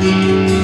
Música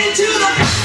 into the